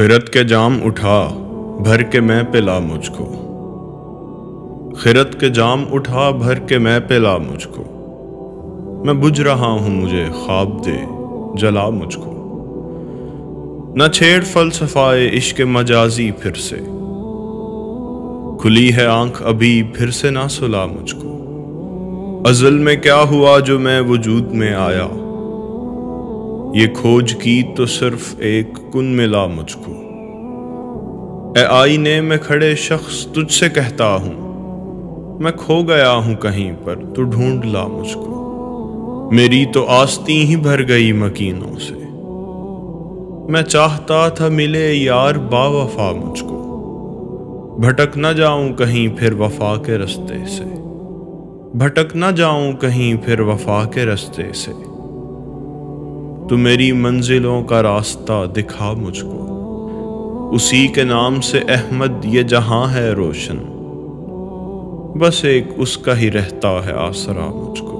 खिरत के जाम उठा, भर के मैं पिला मुझको। खिरत के जाम उठा, भर के मैं पिला मुझको। मैं बुझ रहा हूँ, मुझे ख्वाब दे, जला मुझको। न छेड़ फलसफाए इश्क मजाजी फिर से। खुली है आँख अभी, फिर से ना सुला मुझको। अजल में क्या हुआ जो मैं वजूद में आया? ये खोज की तो सिर्फ़ एक कुन मिला मुझको। ए आईने में खड़े शख्स तुझसे कहता हूँ, मैं खो गया हूँ कहीं पर, तू ढूंढ ला मुझको। मेरी तो आस्ती ही भर गई मकीनों से। मैं चाहता था मिले यार बावफा मुझको। भटक न जाऊँ कहीं फिर वफा के रस्ते से। भटक न जाऊँ कहीं फिर वफा के रस्ते से। तू मेरी मंजिलों का रास्ता दिखा मुझको। उसी के नाम से अहमद ये जहाँ है रोशन। बस एक उसका ही रहता है आसरा मुझको।